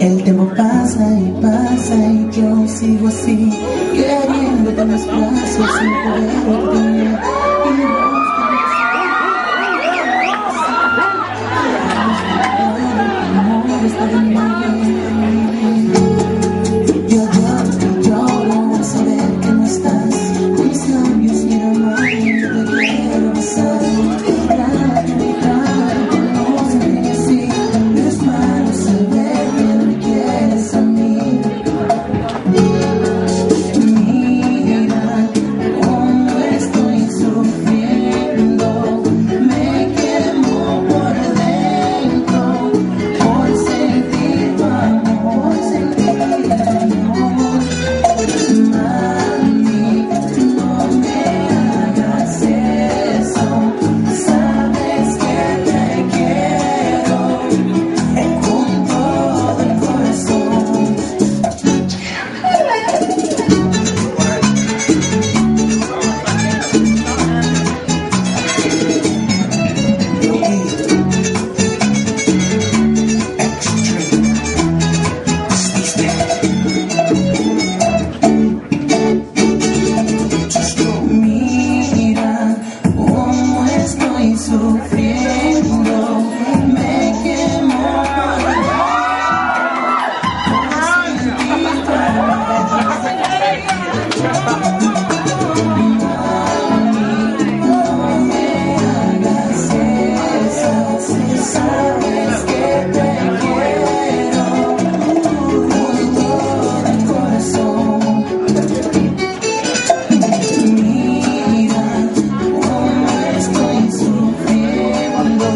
El tiempo pasa y pasa y yo sigo así, queriéndote en los brazos sin poder. Sabes que te quiero, tu rostro de corazón. Mira cómo estoy sufriendo.